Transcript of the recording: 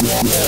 Yeah.